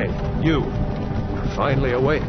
Hey, you. You're finally awake.